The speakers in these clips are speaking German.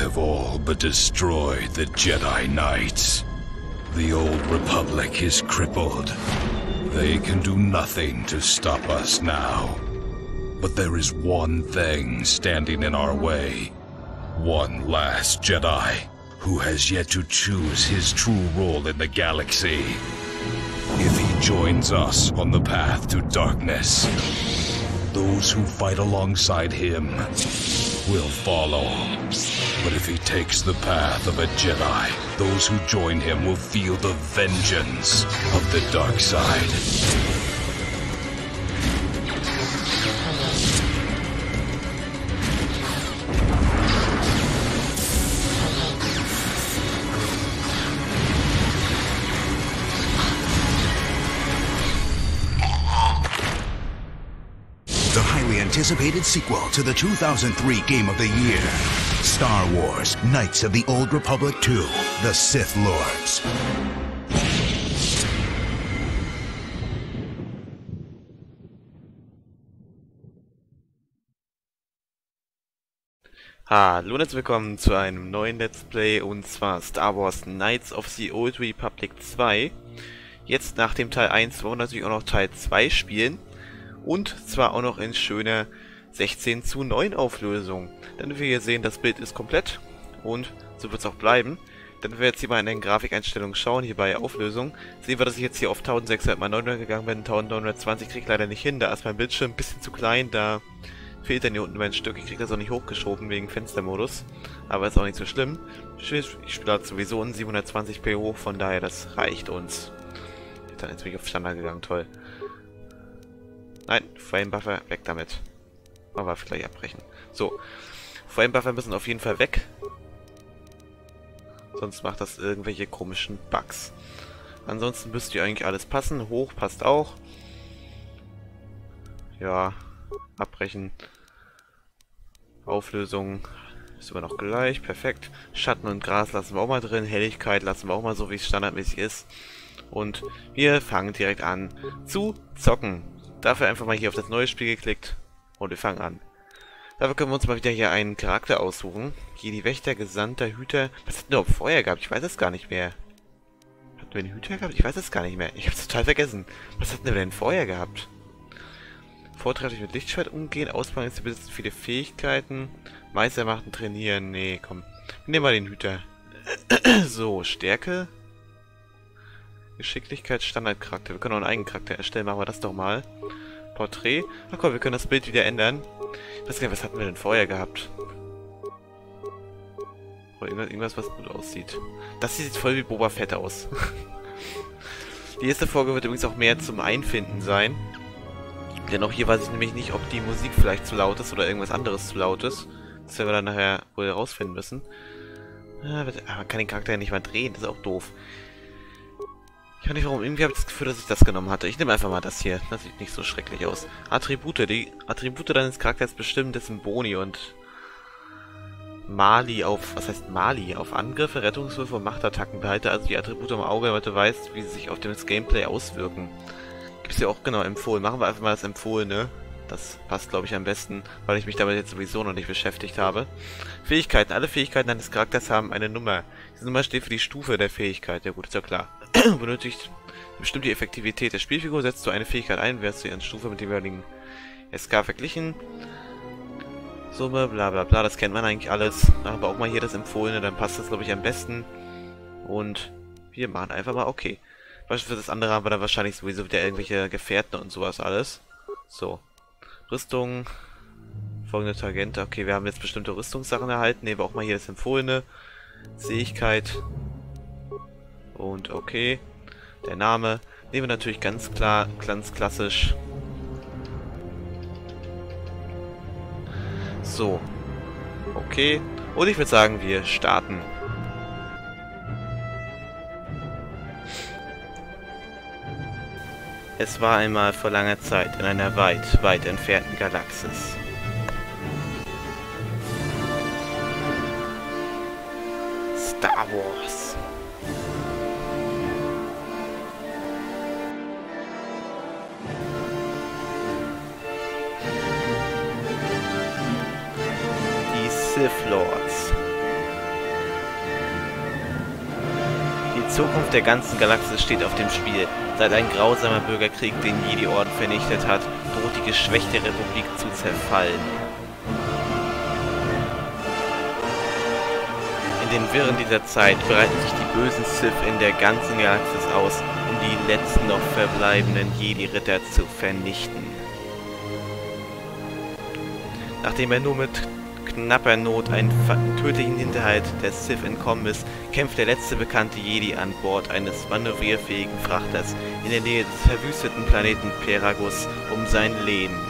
have all but destroyed the Jedi Knights. The old Republic is crippled. They can do nothing to stop us now. But there is one thing standing in our way. One last Jedi who has yet to choose his true role in the galaxy. If he joins us on the path to darkness, those who fight alongside him will follow. But if he takes the path of a Jedi, those who join him will feel the vengeance of the dark side. Anticipated sequel to the 2003 Game of the Year Star Wars Knights of the Old Republic 2 The Sith Lords. Hallo und herzlich willkommen zu einem neuen Let's Play und zwar Star Wars Knights of the Old Republic 2. Jetzt nach dem Teil 1 wollen wir natürlich auch noch Teil 2 spielen und zwar auch noch in schöner 16 zu 9 Auflösung. Dann wir hier sehen, das Bild ist komplett und so wird es auch bleiben. Dann wir jetzt hier mal in den Grafikeinstellungen schauen, hier bei Auflösung, sehen wir, dass ich jetzt hier auf 1600 x 900 gegangen bin, 1920 kriege ich leider nicht hin, da ist mein Bildschirm ein bisschen zu klein, da fehlt dann hier unten mein Stück. Ich kriege das auch nicht hochgeschoben wegen Fenstermodus. Aber ist auch nicht so schlimm. Ich, spiele halt sowieso in 720p hoch, von daher das reicht uns. Dann jetzt bin ich auf Standard gegangen, toll. Nein, Frame Buffer, weg damit. Aber vielleicht abbrechen. So. Frame Buffer müssen auf jeden Fall weg. Sonst macht das irgendwelche komischen Bugs. Ansonsten müsste ja eigentlich alles passen. Hoch passt auch. Ja, abbrechen. Auflösung ist immer noch gleich, perfekt. Schatten und Gras lassen wir auch mal drin, Helligkeit lassen wir auch mal so, wie es standardmäßig ist. Und wir fangen direkt an zu zocken. Dafür einfach mal hier auf das neue Spiel geklickt und wir fangen an. Dafür können wir uns mal wieder hier einen Charakter aussuchen. Hier die Wächter, Gesandter, Hüter. Was hatten wir überhaupt vorher gehabt? Ich weiß es gar nicht mehr. Hatten wir einen Hüter gehabt? Ich weiß es gar nicht mehr. Ich hab's total vergessen. Was hatten wir denn vorher gehabt? Vortrefflich mit Lichtschwert umgehen, Ausbildung ist, besitzen viele Fähigkeiten. Meister machen, trainieren. Nee, komm. Wir nehmen mal den Hüter. so, Stärke. Geschicklichkeit, Standardcharakter. Wir können auch einen eigenen Charakter erstellen. Machen wir das doch mal. Porträt. Ach komm, wir können das Bild wieder ändern. Ich weiß gar nicht, was hatten wir denn vorher gehabt? Oh, irgendwas, was gut aussieht. Das sieht voll wie Boba Fett aus. Die erste Folge wird übrigens auch mehr zum Einfinden sein. Denn auch hier weiß ich nämlich nicht, ob die Musik vielleicht zu laut ist oder irgendwas anderes zu laut ist. Das werden wir dann nachher wohl herausfinden müssen. Ah, man kann den Charakter ja nicht mal drehen, das ist auch doof. Ich weiß nicht warum, irgendwie habe ich das Gefühl, dass ich das genommen hatte. Ich nehme einfach mal das hier. Das sieht nicht so schrecklich aus. Attribute. Die Attribute deines Charakters bestimmen dessen Boni und Mali auf, was heißt Mali? Auf Angriffe, Rettungswürfe und Machtattacken. Behalte also die Attribute im Auge, damit du weißt, wie sie sich auf das Gameplay auswirken. Gibt's ja auch genau empfohlen. Machen wir einfach mal das Empfohlene. Das passt, glaube ich, am besten, weil ich mich damit jetzt sowieso noch nicht beschäftigt habe. Fähigkeiten. Alle Fähigkeiten deines Charakters haben eine Nummer. Diese Nummer steht für die Stufe der Fähigkeit. Ja gut, ist ja klar. Benötigt bestimmt die Effektivität der Spielfigur. Setzt du eine Fähigkeit ein, wirst du ihren Stufe mit dem jeweiligen SK verglichen. Summe, bla bla bla, das kennt man eigentlich alles. Aber auch mal hier das Empfohlene, dann passt das, glaube ich, am besten. Und wir machen einfach mal okay. Beispiel für das andere haben wir dann wahrscheinlich sowieso wieder irgendwelche Gefährten und sowas alles. So. Rüstung. Folgende Tangente. Okay, wir haben jetzt bestimmte Rüstungssachen erhalten. Nehmen wir auch mal hier das Empfohlene. Zähigkeit. Und okay. Der Name. Nehmen wir natürlich ganz klar, ganz klassisch. So. Okay. Und ich würde sagen, wir starten. Es war einmal vor langer Zeit in einer weit, weit entfernten Galaxis. Zukunft der ganzen Galaxis steht auf dem Spiel. Seit ein grausamer Bürgerkrieg den Jedi-Orden vernichtet hat, droht die geschwächte Republik zu zerfallen. In den Wirren dieser Zeit bereiten sich die bösen Sith in der ganzen Galaxis aus, um die letzten noch verbleibenden Jedi-Ritter zu vernichten. Nachdem er nur mit knapper Not einen tödlichen Hinterhalt der Sith entkommen ist, kämpft der letzte bekannte Jedi an Bord eines manövrierfähigen Frachters in der Nähe des verwüsteten Planeten Peragus um sein Leben.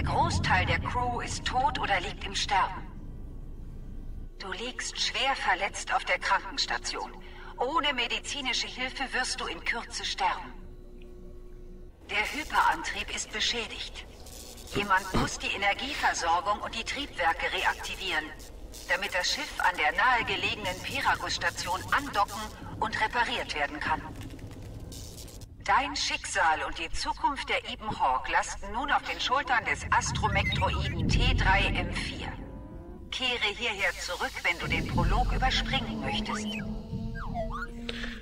Der Großteil der Crew ist tot oder liegt im Sterben. Du liegst schwer verletzt auf der Krankenstation. Ohne medizinische Hilfe wirst du in Kürze sterben. Der Hyperantrieb ist beschädigt. Jemand muss die Energieversorgung und die Triebwerke reaktivieren, damit das Schiff an der nahegelegenen Piragus-Station andocken und repariert werden kann. Dein Schicksal und die Zukunft der Eben Hawk lasten nun auf den Schultern des Astromektroiden T3M4. Kehre hierher zurück, wenn du den Prolog überspringen möchtest.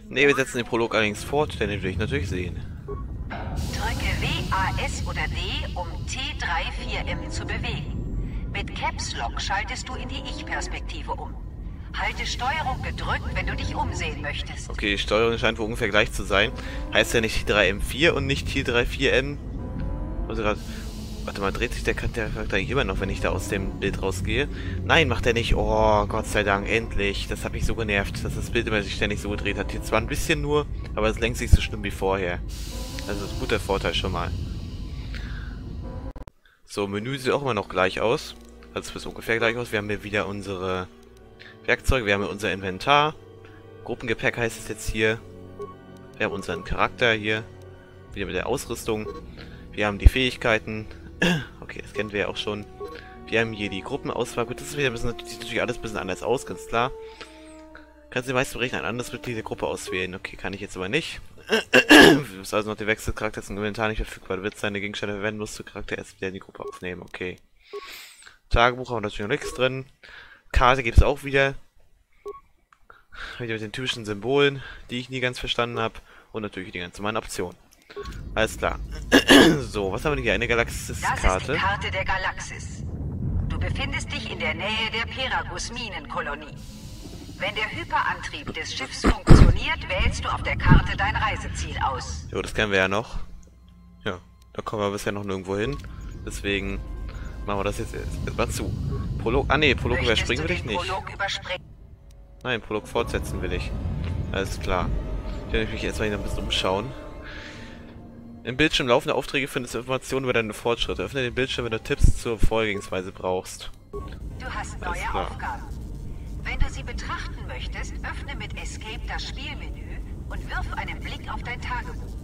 Ne, wir setzen den Prolog allerdings fort, denn den will ich natürlich sehen. Drücke W, A, S oder D, um T34M zu bewegen. Mit Caps Lock schaltest du in die Ich-Perspektive um. Halte Steuerung gedrückt, wenn du dich umsehen möchtest. Okay, die Steuerung scheint wohl ungefähr gleich zu sein. Heißt ja nicht T3M4 und nicht T34M. Also gerade... Warte mal, dreht sich der Charakter eigentlich immer noch, wenn ich da aus dem Bild rausgehe? Nein, macht er nicht. Oh, Gott sei Dank, endlich. Das hat mich so genervt, dass das Bild immer sich ständig so gedreht hat. Jetzt zwar ein bisschen nur, aber es längst nicht so schlimm wie vorher. Also, guter Vorteil schon mal. So, Menü sieht auch immer noch gleich aus. Also, es ist ungefähr gleich aus. Wir haben hier wieder unsere Werkzeuge, wir haben unser Inventar. Gruppengepäck heißt es jetzt hier. Wir haben unseren Charakter hier. Wieder mit der Ausrüstung. Wir haben die Fähigkeiten. okay, das kennen wir ja auch schon. Wir haben hier die Gruppenauswahl. Gut, das wieder bisschen, sieht natürlich alles ein bisschen anders aus, ganz klar. Kannst du meist berechnen, ein anderes Mitglied der Gruppe auswählen. Okay, kann ich jetzt aber nicht. du bist also noch der Wechselcharakter zum Inventar nicht verfügbar. Du wirst seine Gegenstände verwenden, musst du Charakter erst wieder in die Gruppe aufnehmen. Okay. Tagebuch haben wir natürlich noch nichts drin. Karte gibt es auch wieder. Mit den typischen Symbolen, die ich nie ganz verstanden habe. Und natürlich die ganzen normalen Optionen. Alles klar. so, was haben wir hier? Eine Galaxis-Karte. Das ist die Karte der Galaxis. Du befindest dich in der Nähe der Peragus-Minenkolonie. Wenn der Hyperantrieb des Schiffs funktioniert, wählst du auf der Karte dein Reiseziel aus. Jo, das kennen wir ja noch. Ja, da kommen wir bisher noch nirgendwo hin. Deswegen machen wir das jetzt erstmal zu. Prolog. Ah ne, Prolog überspringen will ich nicht. Nein, Prolog fortsetzen will ich. Alles klar. Ich werde mich erstmal hier ein bisschen umschauen. Im Bildschirm laufende Aufträge findest du Informationen über deine Fortschritte. Öffne den Bildschirm, wenn du Tipps zur Vorgehensweise brauchst. Du hast neue Aufgaben. Wenn du sie betrachten möchtest, öffne mit Escape das Spielmenü und wirf einen Blick auf dein Tagebuch.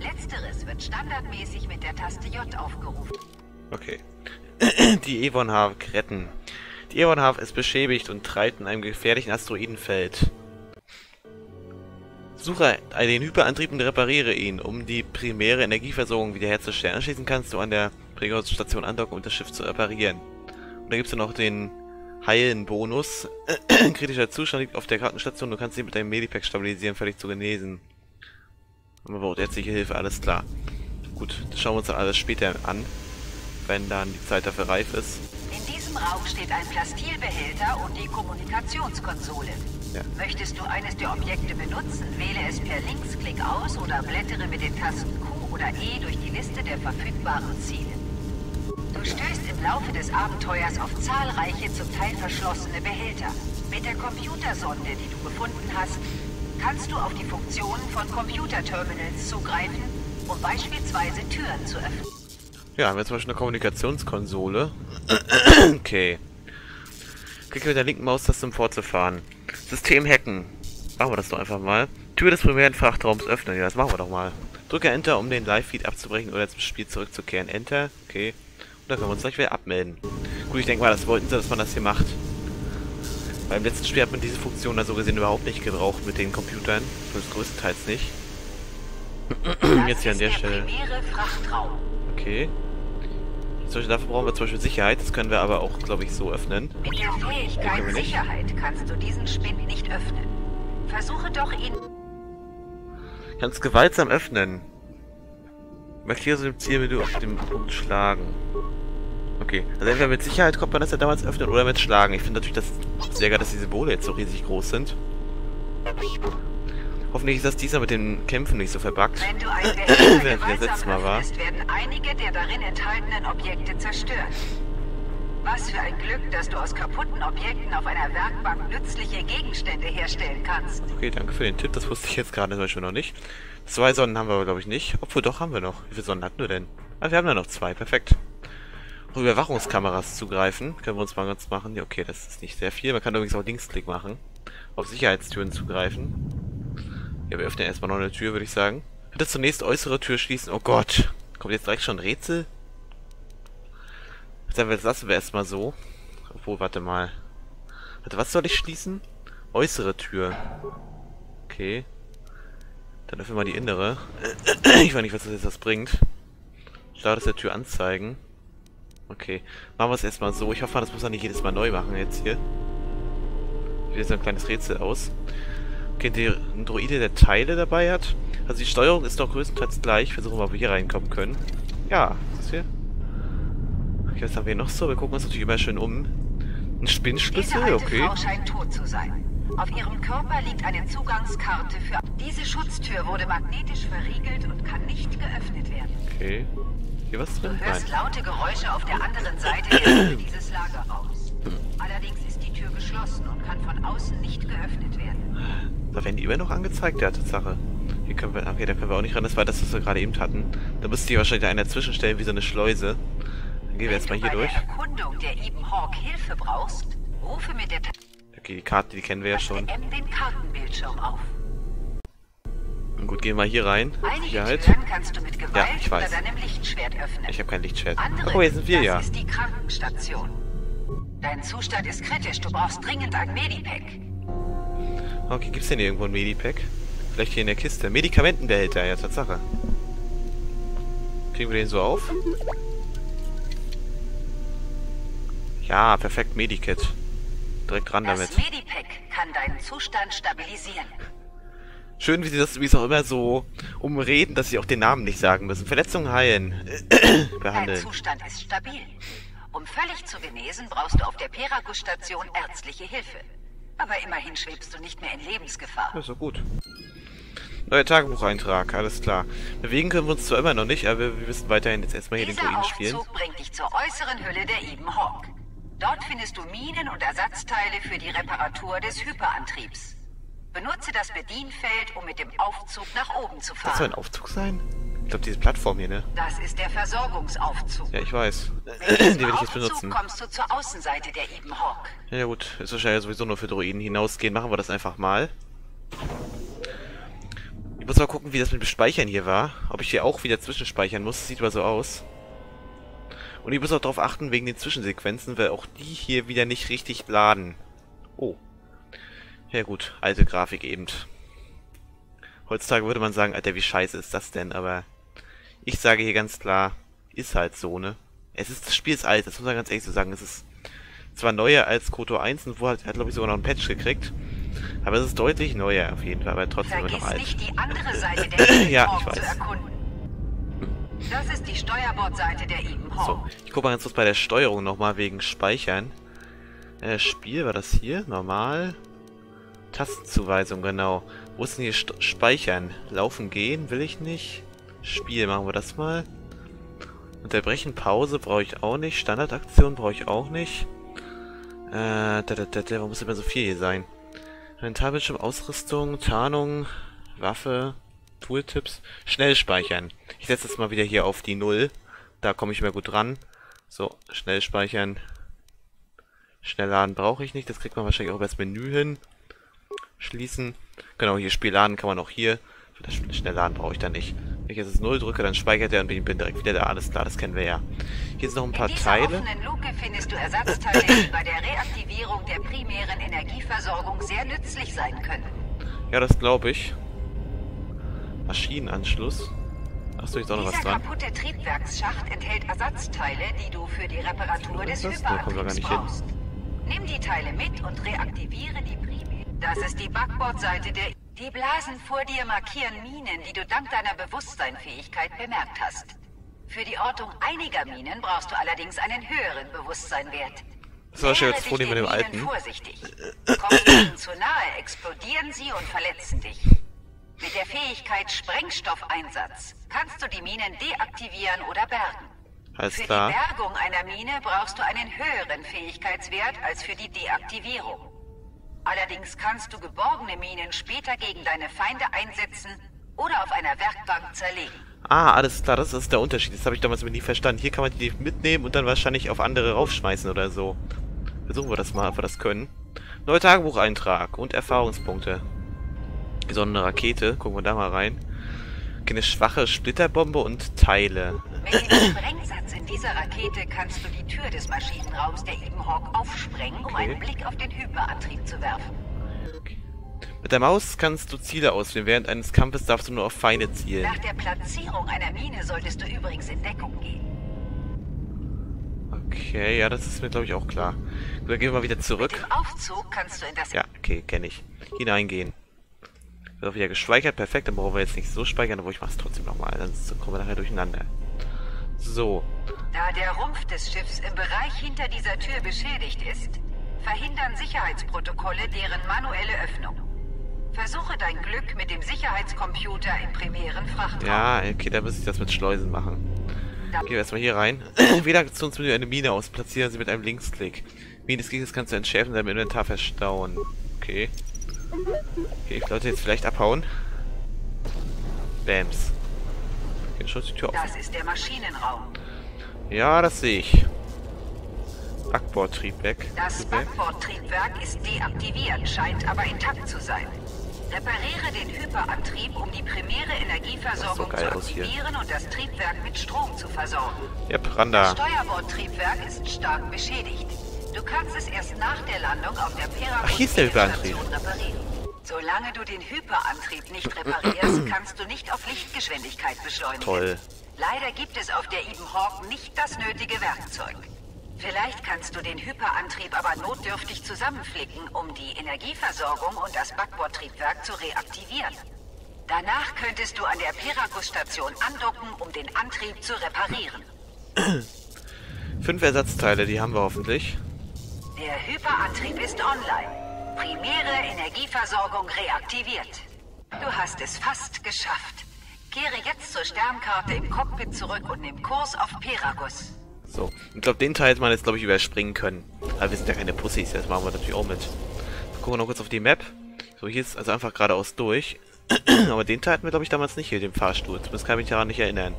Letzteres wird standardmäßig mit der Taste J aufgerufen. Okay. die Evonhav retten. Die ist beschädigt und treibt in einem gefährlichen Asteroidenfeld. Suche den Hyperantrieb und repariere ihn, um die primäre Energieversorgung wiederherzustellen. Anschließend kannst du an der Prägungsstation andocken, um das Schiff zu reparieren. Und da gibt es noch den Heilen-Bonus. Kritischer Zustand liegt auf der Krankenstation. Du kannst ihn mit deinem Medipack stabilisieren, fertig zu genesen. Man braucht ärztliche Hilfe, alles klar. Gut, das schauen wir uns dann alles später an, wenn dann die Zeit dafür reif ist. Diesem Raum steht ein Plastilbehälter und die Kommunikationskonsole. Ja. Möchtest du eines der Objekte benutzen, wähle es per Linksklick aus oder blättere mit den Tasten Q oder E durch die Liste der verfügbaren Ziele. Du stößt im Laufe des Abenteuers auf zahlreiche, zum Teil verschlossene Behälter. Mit der Computersonde, die du gefunden hast, kannst du auf die Funktionen von Computerterminals zugreifen, um beispielsweise Türen zu öffnen. Ja, haben wir zum Beispiel eine Kommunikationskonsole. okay. Klicke mit der linken Maustaste, um fortzufahren. System hacken. Machen wir das doch einfach mal. Tür des primären Frachtraums öffnen. Ja, das machen wir doch mal. Drücke Enter, um den Live-Feed abzubrechen oder zum Spiel zurückzukehren. Enter. Okay. Und dann können wir uns gleich wieder abmelden. Gut, ich denke mal, das wollten sie, dass man das hier macht. Beim letzten Spiel hat man diese Funktion da so gesehen überhaupt nicht gebraucht mit den Computern. Das größtenteils nicht. Jetzt hier an der Stelle. Der primäre Frachtraum. Okay. Beispiel dafür brauchen wir zum Beispiel Sicherheit. Das können wir aber auch, glaube ich, so öffnen. Mit der Fähigkeit nicht? Sicherheit kannst du diesen Spind nicht öffnen. Versuche doch ihn... Kannst gewaltsam öffnen. Markiere so dem Zielmenü auf dem Punkt schlagen. Okay, also entweder mit Sicherheit konnte man das ja damals öffnen oder mit Schlagen. Ich finde natürlich das sehr geil, dass die Symbole jetzt so riesig groß sind. Hoffentlich ist das dieser mit den Kämpfen nicht so verbuggt. Wenn du ein Wenn Behälter das letzte Mal war. öffnest, werden einige der darin enthaltenen Objekte zerstört. Was für ein Glück, dass du aus kaputten Objekten auf einer Werkbank nützliche Gegenstände herstellen kannst. Okay, danke für den Tipp. Das wusste ich jetzt gerade zum Beispiel noch nicht. Zwei Sonnen haben wir aber, glaube ich, nicht. Obwohl, doch, haben wir noch. Wie viele Sonnen hatten wir denn? Ah, wir haben da noch zwei. Perfekt. Auf Überwachungskameras zugreifen. Können wir uns mal ganz machen. Ja, okay, das ist nicht sehr viel. Man kann übrigens auch Linksklick machen. Auf Sicherheitstüren zugreifen. Ja, wir öffnen erstmal noch eine Tür, würde ich sagen. Bitte zunächst äußere Tür schließen. Oh Gott. Kommt jetzt direkt schon ein Rätsel? Dann lassen wir erstmal so. Obwohl, warte mal. Warte, was soll ich schließen? Äußere Tür. Okay. Dann öffnen wir die innere. Ich weiß nicht, was das jetzt das bringt. Status der Tür anzeigen. Okay. Machen wir es erstmal so. Ich hoffe, das muss man nicht jedes Mal neu machen jetzt hier. Sieht so ein kleines Rätsel aus. Ein Droide, der Teile dabei hat. Also die Steuerung ist doch größtenteils gleich. Versuchen wir mal, ob wir hier reinkommen können. Ja, ist das hier? Okay, was haben wir noch so? Wir gucken uns natürlich immer schön um. Ein Spinnschlüssel, okay. Frau scheint tot zu sein. Auf ihrem Körper liegt eine Zugangskarte für... Diese Schutztür wurde magnetisch verriegelt und kann nicht geöffnet werden. Okay. Hier was Du drin? Nein. hörst laute Geräusche auf der anderen Seite dieses Lagerraums. Allerdings ist die Tür geschlossen und kann von außen nicht geöffnet werden. Da werden die immer noch angezeigt, ja, Tatsache. Hier können wir, okay, da können wir auch nicht ran, das war das, was wir gerade eben hatten. Da müsste hier wahrscheinlich einer zwischenstellen, wie so eine Schleuse. Dann gehen wir jetzt mal hier durch. Erkundung der Eben Hawk Hilfe brauchst, rufe mit der Okay, die Karte, die kennen wir ja schon. M den Kartenbildschirm auf. Gut, gehen wir hier rein. Mit Gewalt Ja, ich weiß. Ich habe kein Lichtschwert. Mal, hier sind wir ja. Dein Zustand ist kritisch, du brauchst dringend ein Medipack. Okay, gibt's denn hier irgendwo ein Medipack? Vielleicht hier in der Kiste. Medikamentenbehälter, ja, Tatsache. Kriegen wir den so auf? Ja, perfekt, Medikit. Direkt ran Das damit. Medipack kann deinen Zustand stabilisieren. Schön, wie sie das wie es auch immer so umreden, dass sie auch den Namen nicht sagen müssen. Verletzungen heilen. Dein Behandeln. Zustand ist stabil. Um völlig zu genesen, brauchst du auf der Peragus-Station ärztliche Hilfe. Aber immerhin schwebst du nicht mehr in Lebensgefahr. Ja, ist doch gut. Neuer Tagebucheintrag, alles klar. Bewegen können wir uns zwar immer noch nicht, aber wir müssen weiterhin jetzt erstmal hier den Dieser Druiden spielen. Aufzug bringt dich zur äußeren Hülle der Eben Hawk. Dort findest du Minen und Ersatzteile für die Reparatur des Hyperantriebs. Benutze das Bedienfeld, um mit dem Aufzug nach oben zu Das soll fahren. ein Aufzug sein? Ich glaube, diese Plattform hier, ne? Das ist der Versorgungsaufzug. Ja, ich weiß. Den diesem will ich jetzt benutzen. kommst du zur Außenseite der Eben Hawk. Ja gut, ist wahrscheinlich sowieso nur für Droiden hinausgehen. Machen wir das einfach mal. Ich muss mal gucken, wie das mit dem Speichern hier war. Ob ich hier auch wieder zwischenspeichern muss. Sieht aber so aus. Und ich muss auch darauf achten, wegen den Zwischensequenzen, weil auch die hier wieder nicht richtig laden. Oh. Ja gut, alte Grafik eben. Heutzutage würde man sagen, Alter, wie scheiße ist das denn? Aber ich sage hier ganz klar, ist halt so, ne? Es ist, das Spiel ist alt, das muss man ganz ehrlich so sagen. Es ist Zwar neuer als Koto 1 und wo hat, hat glaube ich sogar noch einen Patch gekriegt. Aber es ist deutlich neuer auf jeden Fall, aber trotzdem immer noch alt. nicht, die andere Seite der Ja, ich weiß. Das ist die Steuerbordseite der. So, ich gucke mal ganz kurz bei der Steuerung nochmal wegen Speichern. Äh, Spiel, war das hier? Normal? Tastenzuweisung, genau. Wo ist denn hier St Speichern? Laufen gehen will ich nicht. Spiel, machen wir das mal. Unterbrechen, Pause brauche ich auch nicht. Standardaktion brauche ich auch nicht. Äh, da, da, da, da, warum muss immer so viel hier sein? Inventarbildschirm, Ausrüstung, Tarnung, Waffe, Tooltips. Schnell speichern. Ich setze das mal wieder hier auf die Null. Da komme ich mehr gut dran. So, schnell speichern. Schnell laden brauche ich nicht. Das kriegt man wahrscheinlich auch über das Menü hin. Schließen. Genau, hier Spiel laden kann man auch hier. Das schnell laden brauche ich dann nicht. Wenn ich jetzt das 0 drücke, dann speichert er und bin, bin direkt wieder da. Alles klar, das kennen wir ja. Hier sind noch ein paar In Teile. offenen Luke findest du Ersatzteile, die bei der Reaktivierung der primären Energieversorgung sehr nützlich sein können. Ja, das glaube ich. Maschinenanschluss. Achso, jetzt auch noch was dran. kaputte Triebwerksschacht enthält Ersatzteile, die du für die Reparatur des Hyperantriebs brauchst. Nimm die Teile mit und reaktiviere die primär. Das ist die Backbordseite der... Die Blasen vor dir markieren Minen, die du dank deiner Bewusstseinfähigkeit bemerkt hast. Für die Ortung einiger Minen brauchst du allerdings einen höheren Bewusstseinwert. Das war wahrscheinlich Nähere jetzt dich mit dem alten. Vorsichtig. Kommst du ihnen zu nahe, explodieren sie und verletzen dich. Mit der Fähigkeit Sprengstoffeinsatz kannst du die Minen deaktivieren oder bergen. Alles für klar. die Bergung einer Mine brauchst du einen höheren Fähigkeitswert als für die Deaktivierung. Allerdings kannst du geborgene Minen später gegen deine Feinde einsetzen oder auf einer Werkbank zerlegen. Ah, alles klar, das ist der Unterschied. Das habe ich damals nie verstanden. Hier kann man die mitnehmen und dann wahrscheinlich auf andere raufschmeißen oder so. Versuchen wir das mal, ob wir das können. Neuer Tagebucheintrag und Erfahrungspunkte. So eine Rakete, gucken wir da mal rein. Eine schwache Splitterbombe und Teile. Mit dem Sprengsatz in dieser Rakete kannst du die Tür des Maschinenraums der Ebenhawk aufsprengen, um Okay. einen Blick auf den Hyperantrieb zu werfen. Mit der Maus kannst du Ziele auswählen. Während eines Kampfes darfst du nur auf Feinde zielen. Nach der Platzierung einer Mine solltest du übrigens in Deckung gehen. Okay, ja, das ist mir glaube ich auch klar. Gut, dann gehen wir mal wieder Mit zurück. dem Aufzug kannst du in das Ja, okay, kenne ich. Hineingehen. Wird auch wieder gespeichert, perfekt, dann brauchen wir jetzt nicht so speichern, aber ich mach's trotzdem nochmal, sonst kommen wir nachher durcheinander. So, Da der Rumpf des Schiffs im Bereich hinter dieser Tür beschädigt ist, verhindern Sicherheitsprotokolle deren manuelle Öffnung. Versuche dein Glück mit dem Sicherheitscomputer im primären Frachtraum. ja, okay, dann muss ich das mit Schleusen machen. Gehen wir erstmal hier rein. Wieder Aktionsmenü eine Mine aus. Platzieren Sie mit einem Linksklick. Mine des Gegners kannst du entschärfen und deinem Inventar verstauen. Okay. Okay, ich sollte jetzt vielleicht abhauen. Bams. Okay, schon die Tür offen. Das ist der Maschinenraum. Ja, das sehe ich. Backbordtriebwerk. Das Triebwerk. Backbordtriebwerk ist deaktiviert, scheint aber intakt zu sein. Repariere den Hyperantrieb, um die primäre Energieversorgung Das so zu aktivieren und das Triebwerk mit Strom zu versorgen. Ja, Das Branda. Steuerbordtriebwerk ist stark beschädigt. Du kannst es erst nach der Landung auf der Ach, hier ist der Hyperantrieb. Station reparieren. Solange du den Hyperantrieb nicht reparierst, kannst du nicht auf Lichtgeschwindigkeit beschleunigen. Toll. Leider gibt es auf der Eben Hawk nicht das nötige Werkzeug. Vielleicht kannst du den Hyperantrieb aber notdürftig zusammenflicken, um die Energieversorgung und das Backbordtriebwerk zu reaktivieren. Danach könntest du an der Peragus-Station andocken, um den Antrieb zu reparieren. Fünf Ersatzteile, die haben wir hoffentlich. Der Hyperantrieb ist online. Primäre Energieversorgung reaktiviert. Du hast es fast geschafft. Kehre jetzt zur Sternkarte im Cockpit zurück und nimm Kurs auf Peragus. So. Ich glaube, den Teil hätte man jetzt, glaube ich, überspringen können. Aber wir sind ja keine Pussys, das machen wir natürlich auch mit. Gucken wir noch kurz auf die Map. So, hier ist also einfach geradeaus durch. Aber den Teil hatten wir, glaube ich, damals nicht hier, den Fahrstuhl. Zumindest kann ich mich daran nicht erinnern.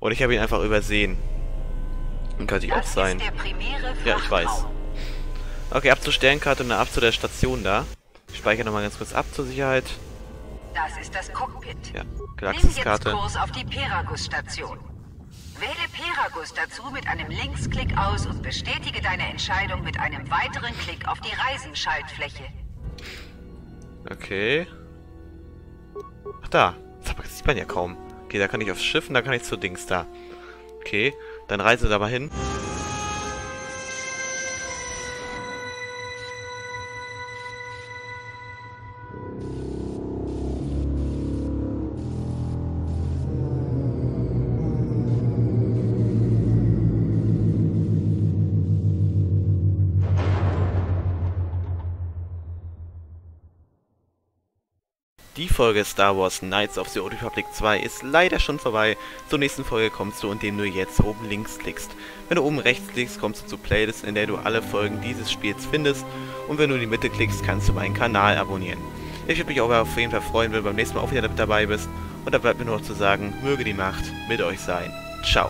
Oder ich habe ihn einfach übersehen. Und könnte ich auch sein. Ja, ich weiß. Okay, ab zur Sternkarte und dann ab zu der Station da. Ich speichere nochmal ganz kurz ab zur Sicherheit. Das ist das Cockpit. Ja, Nimm jetzt Galaxiskarte. Kurs auf die Peragus-Station. Wähle Peragus dazu mit einem Linksklick aus und bestätige deine Entscheidung mit einem weiteren Klick auf die Reisenschaltfläche. Okay. Ach da. Das sieht man ja kaum. Okay, da kann ich aufs Schiff und da kann ich zu Dings da. Okay, dann reisen wir da mal hin. Folge Star Wars Knights of the Old Republic 2 ist leider schon vorbei. Zur nächsten Folge kommst du, indem du jetzt oben links klickst. Wenn du oben rechts klickst, kommst du zur Playlist, in der du alle Folgen dieses Spiels findest. Und wenn du in die Mitte klickst, kannst du meinen Kanal abonnieren. Ich würde mich auch auf jeden Fall freuen, wenn du beim nächsten Mal auch wieder dabei bist. Und da bleibt mir nur noch zu sagen, möge die Macht mit euch sein. Ciao.